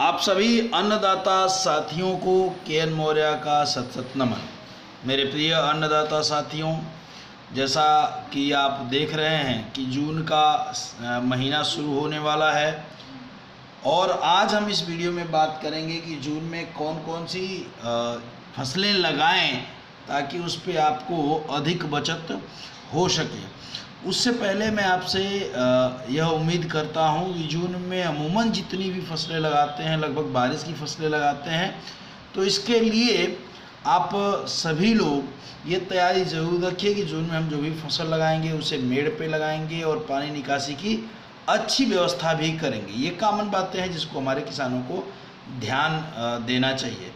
आप सभी अन्नदाता साथियों को के एन मौर्य का सत सत नमन मेरे प्रिय अन्नदाता साथियों, जैसा कि आप देख रहे हैं कि जून का महीना शुरू होने वाला है और आज हम इस वीडियो में बात करेंगे कि जून में कौन कौन सी फ़सलें लगाएँ ताकि उस पर आपको अधिक बचत हो सके। उससे पहले मैं आपसे यह उम्मीद करता हूँ कि जून में अमूमन जितनी भी फ़सलें लगाते हैं, लगभग बारिश की फ़सलें लगाते हैं तो इसके लिए आप सभी लोग ये तैयारी ज़रूर रखिए कि जून में हम जो भी फ़सल लगाएँगे, उसे मेड़ पे लगाएँगे और पानी निकासी की अच्छी व्यवस्था भी करेंगे। ये कॉमन बातें हैं जिसको हमारे किसानों को ध्यान देना चाहिए।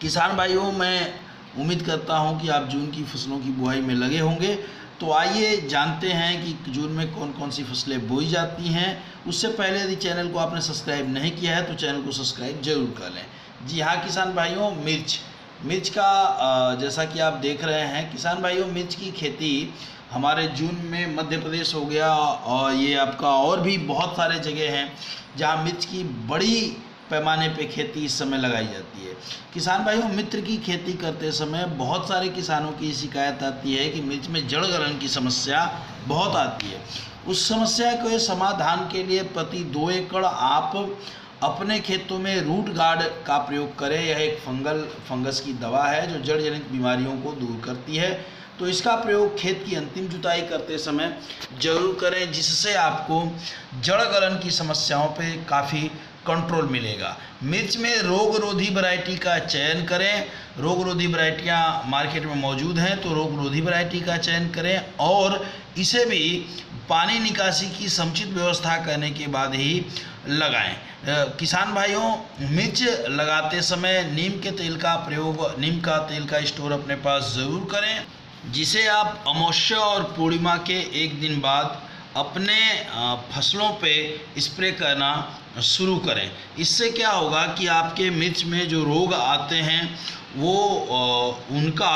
किसान भाइयों, मैं उम्मीद करता हूँ कि आप जून की फ़सलों की बुआई में लगे होंगे। तो आइए जानते हैं कि जून में कौन कौन सी फ़सलें बोई जाती हैं। उससे पहले यदि चैनल को आपने सब्सक्राइब नहीं किया है तो चैनल को सब्सक्राइब ज़रूर कर लें। जी हाँ किसान भाइयों, मिर्च। मिर्च का जैसा कि आप देख रहे हैं, किसान भाइयों, मिर्च की खेती हमारे जून में मध्य प्रदेश हो गया, और ये आपका और भी बहुत सारे जगह हैं, जहाँ मिर्च की बड़ी पैमाने पे खेती इस समय लगाई जाती है। किसान भाइयों, मित्र की खेती करते समय बहुत सारे किसानों की शिकायत आती है कि मिर्च में जड़ गलन की समस्या बहुत आती है। उस समस्या के समाधान के लिए प्रति दो एकड़ आप अपने खेतों में रूट गार्ड का प्रयोग करें। यह एक फंगल, फंगस की दवा है जो जड़ जनित बीमारियों को दूर करती है। तो इसका प्रयोग खेत की अंतिम जुताई करते समय ज़रूर करें, जिससे आपको जड़ गलन की समस्याओं पे काफ़ी कंट्रोल मिलेगा। मिर्च में रोग रोधी वैरायटी का चयन करें। रोग रोधी वैरायटियाँ मार्केट में मौजूद हैं तो रोग रोधी वैरायटी का चयन करें और इसे भी पानी निकासी की समुचित व्यवस्था करने के बाद ही लगाएँ। किसान भाइयों, मिर्च लगाते समय नीम के तेल का प्रयोग, नीम का तेल का स्टोर अपने पास ज़रूर करें, जिसे आप अमावस्या और पूर्णिमा के एक दिन बाद अपने फ़सलों पे स्प्रे करना शुरू करें। इससे क्या होगा कि आपके मिर्च में जो रोग आते हैं, वो उनका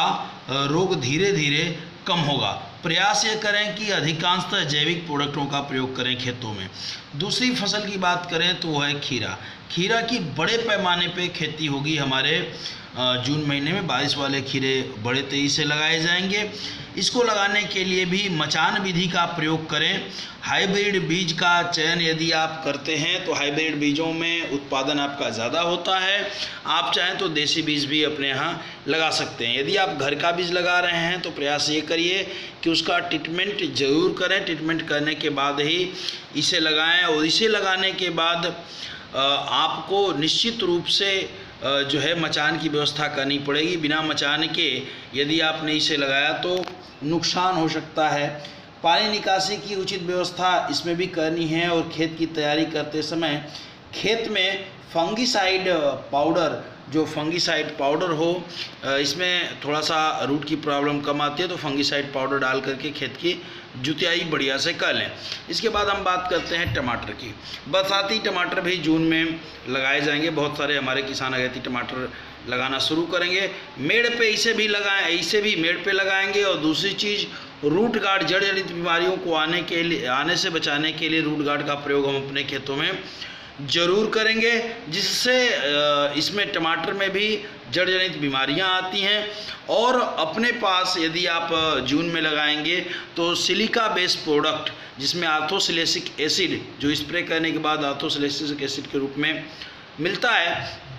रोग धीरे धीरे कम होगा। प्रयास ये करें कि अधिकांशतः जैविक प्रोडक्टों का प्रयोग करें खेतों में। दूसरी फ़सल की बात करें तो वह है खीरा। खीरा की बड़े पैमाने पे खेती होगी हमारे जून महीने में बारिश वाले खीरे बड़े तेज़ी से लगाए जाएँगे। इसको लगाने के लिए भी मचान विधि का प्रयोग करें। हाइब्रिड बीज का चयन यदि आप करते हैं तो हाइब्रिड बीजों में उत्पादन आपका ज़्यादा होता है। आप चाहें तो देसी बीज भी अपने यहाँ लगा सकते हैं। यदि आप घर का बीज लगा रहे हैं तो प्रयास ये करिए कि उसका ट्रीटमेंट ज़रूर करें। ट्रीटमेंट करने के बाद ही इसे लगाएँ और इसे लगाने के बाद आपको निश्चित रूप से जो है मचान की व्यवस्था करनी पड़ेगी। बिना मचान के यदि आपने इसे लगाया तो नुकसान हो सकता है। पानी निकासी की उचित व्यवस्था इसमें भी करनी है और खेत की तैयारी करते समय खेत में फंगिसाइड पाउडर जो फंगीसाइड पाउडर हो इसमें थोड़ा सा रूट की प्रॉब्लम कम आती है तो फंगीसाइड पाउडर डाल करके खेत की जुतियाई बढ़िया से कर लें। इसके बाद हम बात करते हैं टमाटर की। बरसाती टमाटर भी जून में लगाए जाएँगे। बहुत सारे हमारे किसान अगैती टमाटर लगाना शुरू करेंगे। मेड़ पे इसे भी लगाएँ, इसे भी मेड़ पे लगाएँगे। और दूसरी चीज़ रूट गार्ड जड़ जनित बीमारियों को आने के लिए, आने से बचाने के लिए रूट गार्ड का प्रयोग हम अपने खेतों में ज़रूर करेंगे, जिससे इसमें टमाटर में भी जड़ जनित बीमारियाँ आती हैं। और अपने पास यदि आप जून में लगाएँगे तो सिलिका बेस्ड प्रोडक्ट, जिसमें आर्थोसिलेसिक एसिड, जो स्प्रे करने के बाद आर्थोसिलेसिक एसिड के रूप में मिलता है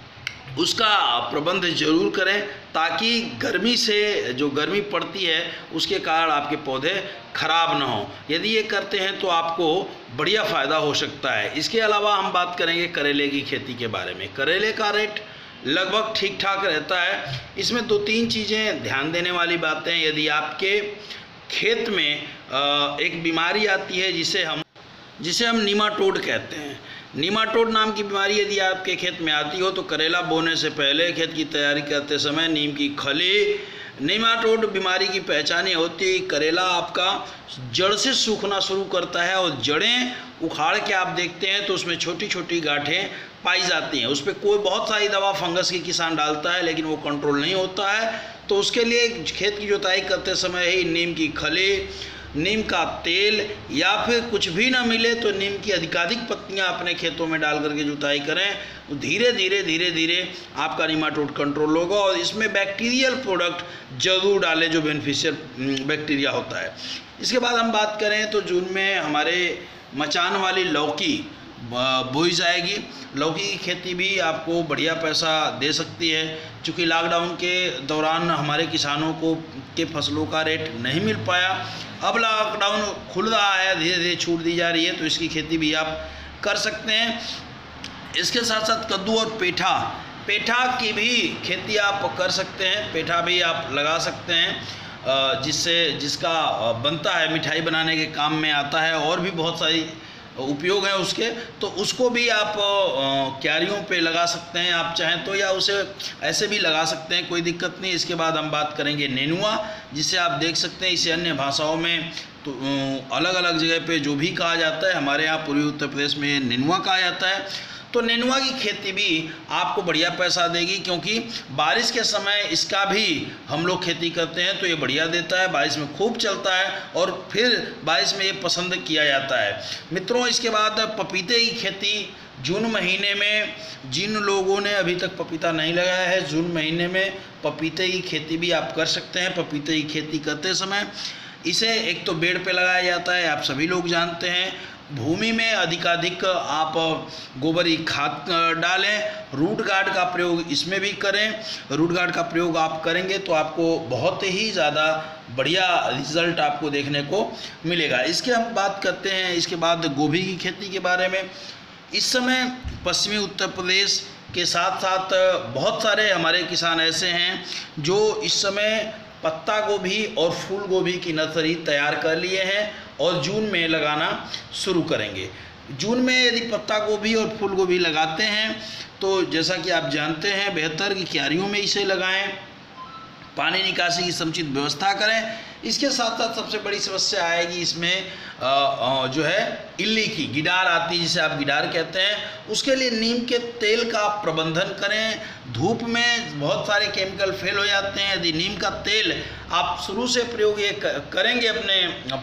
उसका प्रबंध ज़रूर करें ताकि गर्मी से जो गर्मी पड़ती है, उसके कारण आपके पौधे खराब ना हो। यदि ये करते हैं तो आपको बढ़िया फ़ायदा हो सकता है। इसके अलावा हम बात करेंगे करेले की खेती के बारे में। करेले का रेट लगभग ठीक ठाक रहता है। इसमें दो तीन चीज़ें ध्यान देने वाली बातें। यदि आपके खेत में एक बीमारी आती है जिसे हम जिसे हम नीमाटोड कहते हैं नीमाटोड नाम की बीमारी यदि आपके खेत में आती हो तो करेला बोने से पहले खेत की तैयारी करते समय नीम की खली, नीमाटोड बीमारी की पहचान ये होती है करेला आपका जड़ से सूखना शुरू करता है और जड़ें उखाड़ के आप देखते हैं तो उसमें छोटी छोटी गांठें पाई जाती हैं। उस पर कोई बहुत सारी दवा फंगस की किसान डालता है लेकिन वो कंट्रोल नहीं होता है। तो उसके लिए खेत की जुताई करते समय ही नीम की खली नीम का तेल या फिर कुछ भी ना मिले तो नीम की अधिकाधिक पत्तियाँ अपने खेतों में डाल करके जुताई करें। तो धीरे धीरे धीरे धीरे आपका निमाटोड कंट्रोल होगा और इसमें बैक्टीरियल प्रोडक्ट ज़रूर डालें जो बेनिफिशियल बैक्टीरिया होता है। इसके बाद हम बात करें तो जून में हमारे मचान वाली लौकी बोई जाएगी। लौकी की खेती भी आपको बढ़िया पैसा दे सकती है। क्योंकि लॉकडाउन के दौरान हमारे किसानों को, के फ़सलों का रेट नहीं मिल पाया। अब लॉकडाउन खुल रहा है धीरे धीरे छूट दी जा रही है तो इसकी खेती भी आप कर सकते हैं। इसके साथ साथ कद्दू और पेठा पेठा की भी खेती आप कर सकते हैं, पेठा भी आप लगा सकते हैं। जिससे, जिसका बनता है, मिठाई बनाने के काम में आता है, और भी बहुत सारी उपयोग है उसके तो उसको भी आप क्यारियों पे लगा सकते हैं आप चाहें तो या उसे ऐसे भी लगा सकते हैं, कोई दिक्कत नहीं। इसके बाद हम बात करेंगे नेनुआ, जिसे आप देख सकते हैं इसे अन्य भाषाओं में तो अलग अलग जगह पे जो भी कहा जाता है, हमारे यहाँ पूर्वी उत्तर प्रदेश में नेनुआ कहा जाता है। तो नेनुआ की खेती भी आपको बढ़िया पैसा देगी, क्योंकि बारिश के समय इसका भी हम लोग खेती करते हैं तो ये बढ़िया देता है, बारिश में खूब चलता है और फिर बारिश में ये पसंद किया जाता है। मित्रों, इसके बाद पपीते की खेती। जून महीने में जिन लोगों ने अभी तक पपीता नहीं लगाया है, जून महीने में पपीते की खेती भी आप कर सकते हैं, पपीते की खेती करते समय। इसे एक तो बेड़ पे लगाया जाता है, आप सभी लोग जानते हैं। भूमि में अधिकाधिक आप गोबरी खाद डालें, रूट गार्ड का प्रयोग इसमें भी करें। रूट गार्ड का प्रयोग आप करेंगे तो आपको बहुत ही ज़्यादा बढ़िया रिज़ल्ट आपको देखने को मिलेगा। इसके हम बात करते हैं, इसके बाद गोभी की खेती के बारे में। इस समय पश्चिमी उत्तर प्रदेश के साथ साथ बहुत सारे हमारे किसान ऐसे हैं जो इस समय पत्ता गोभी और फूल गोभी की नर्सरी तैयार कर लिए हैं। और जून में लगाना शुरू करेंगे। जून में यदि पत्ता गोभी और फूल गोभी लगाते हैं तो जैसा कि आप जानते हैं, बेहतर कि क्यारियों में इसे लगाएँ। पानी निकासी की समुचित व्यवस्था करें। इसके साथ साथ सबसे बड़ी समस्या आएगी इसमें आ, आ, जो है इल्ली की गिडार आती है जिसे आप गिडार कहते हैं उसके लिए नीम के तेल का प्रबंधन करें। धूप में बहुत सारे केमिकल फेल हो जाते हैं यदि नीम का तेल आप शुरू से प्रयोग ये करेंगे अपने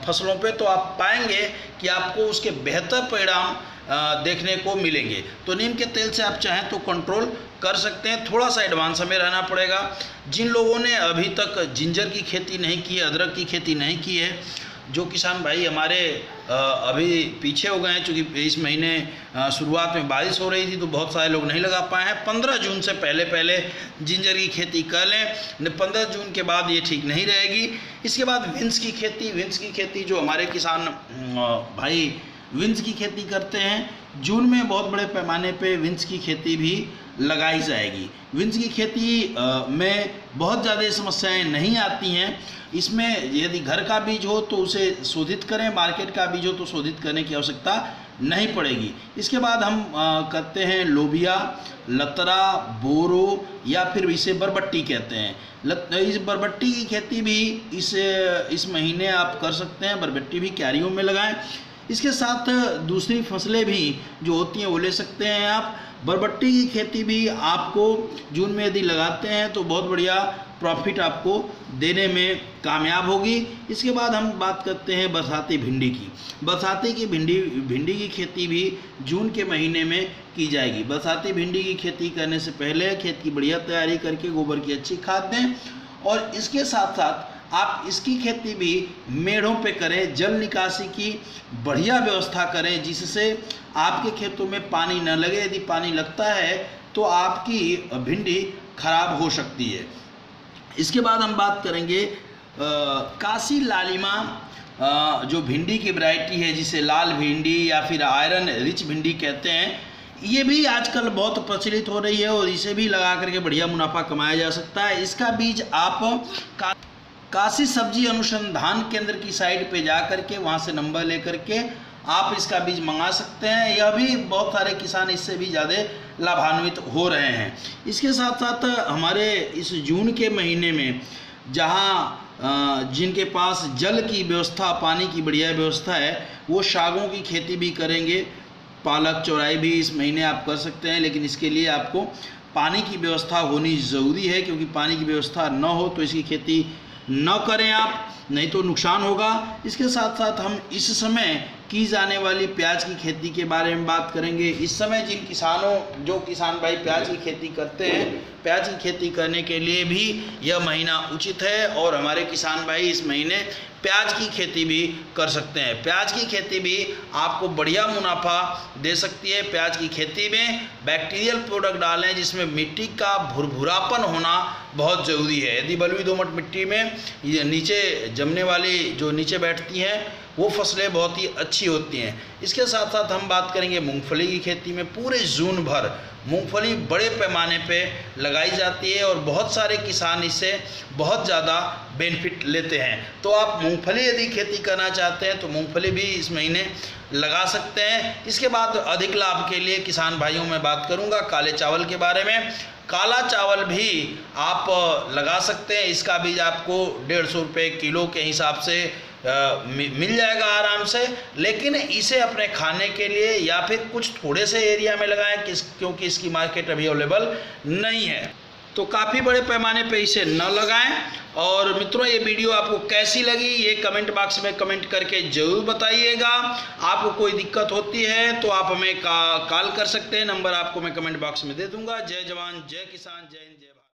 फ़सलों पे तो आप पाएँगे कि आपको उसके बेहतर परिणाम देखने को मिलेंगे। तो नीम के तेल से आप चाहें तो कंट्रोल कर सकते हैं। थोड़ा सा एडवांस हमें रहना पड़ेगा। जिन लोगों ने अभी तक जिंजर की खेती नहीं की है, अदरक की खेती नहीं की है, जो किसान भाई हमारे अभी पीछे हो गए हैं, चूँकि इस महीने शुरुआत में बारिश हो रही थी तो बहुत सारे लोग नहीं लगा पाए हैं। पंद्रह जून से पहले पहले जिंजर की खेती कर लें। पंद्रह जून के बाद ये ठीक नहीं रहेगी। इसके बाद विंस की खेती विंस की खेती जो हमारे किसान भाई विंस की खेती करते हैं। जून में बहुत बड़े पैमाने पे विंस की खेती भी लगाई जाएगी। विंस की खेती में बहुत ज़्यादा समस्याएँ नहीं आती हैं। इसमें यदि घर का बीज हो तो उसे शोधित करें, मार्केट का बीज हो तो शोधित करने की आवश्यकता नहीं पड़ेगी। इसके बाद हम करते हैं लोबिया, लतरा, बोरो या फिर इसे बरबट्टी कहते हैं। इस बरबट्टी की खेती भी इस इस महीने आप कर सकते हैं। बरबट्टी भी क्यारियों में लगाएँ। इसके साथ दूसरी फ़सलें भी जो होती हैं, वो ले सकते हैं आप। बरबट्टी की खेती भी आपको जून में यदि लगाते हैं तो बहुत बढ़िया प्रॉफिट आपको देने में कामयाब होगी। इसके बाद हम बात करते हैं बरसाती भिंडी की। बरसाती की भिंडी भिंडी की खेती भी जून के महीने में की जाएगी। बरसाती भिंडी की खेती करने से पहले खेत की बढ़िया तैयारी करके गोबर की अच्छी खाद दें और इसके साथ साथ आप इसकी खेती भी मेढ़ों पे करें जल निकासी की बढ़िया व्यवस्था करें जिससे आपके खेतों में पानी न लगे। यदि पानी लगता है तो आपकी भिंडी खराब हो सकती है। इसके बाद हम बात करेंगे आ, काशी लालिमा जो भिंडी की वैरायटी है जिसे लाल भिंडी या फिर आयरन रिच भिंडी कहते हैं ये भी आजकल बहुत प्रचलित हो रही है और इसे भी लगा करके बढ़िया मुनाफा कमाया जा सकता है। इसका बीज आप का काशी सब्ज़ी अनुसंधान केंद्र की साइट पे जा करके वहाँ से नंबर लेकर के आप इसका बीज मंगा सकते हैं। यह भी बहुत सारे किसान इससे भी ज़्यादा लाभान्वित हो रहे हैं। इसके साथ साथ हमारे इस जून के महीने में जहाँ जिनके पास जल की व्यवस्था, पानी की बढ़िया व्यवस्था है, वो सागों की खेती भी करेंगे। पालक चौराई भी इस महीने आप कर सकते हैं, लेकिन इसके लिए आपको पानी की व्यवस्था होनी ज़रूरी है, क्योंकि पानी की व्यवस्था न हो तो इसकी खेती न करें आप, नहीं तो नुकसान होगा। इसके साथ साथ हम इस समय की जाने वाली प्याज की खेती के बारे में बात करेंगे। इस समय जिन किसानों, जो किसान भाई प्याज की खेती करते हैं, प्याज की खेती करने के लिए भी यह महीना उचित है और हमारे किसान भाई इस महीने प्याज की खेती भी कर सकते हैं। प्याज की खेती भी आपको बढ़िया मुनाफा दे सकती है। प्याज की खेती में बैक्टीरियल प्रोडक्ट डालें जिसमें मिट्टी का भुरभुरापन होना बहुत ज़रूरी है। यदि बलुई दोमट मिट्टी में नीचे जमने वाली जो नीचे बैठती हैं वो फ़सलें बहुत ही अच्छी होती हैं। इसके साथ साथ हम बात करेंगे मूंगफली की खेती में। पूरे जून भर मूंगफली बड़े पैमाने पे लगाई जाती है और बहुत सारे किसान इससे बहुत ज़्यादा बेनिफिट लेते हैं। तो आप मूंगफली यदि खेती करना चाहते हैं तो मूंगफली भी इस महीने लगा सकते हैं। इसके बाद अधिक लाभ के लिए किसान भाइयों में बात करूँगा काले चावल के बारे में। काला चावल भी आप लगा सकते हैं। इसका बीज आपको डेढ़ सौ रुपये किलो के हिसाब से मिल जाएगा आराम से लेकिन इसे अपने खाने के लिए या फिर कुछ थोड़े से एरिया में लगाएँ किस क्योंकि इसकी मार्केट अभी अवेलेबल नहीं है। तो काफ़ी बड़े पैमाने पे इसे न लगाएँ और मित्रों ये वीडियो आपको कैसी लगी ये कमेंट बॉक्स में कमेंट करके ज़रूर बताइएगा। आपको कोई दिक्कत होती है तो आप हमें का, कॉल कर सकते हैं नंबर आपको मैं कमेंट बॉक्स में दे दूँगा। जय जवान जय किसान जय हिंद जय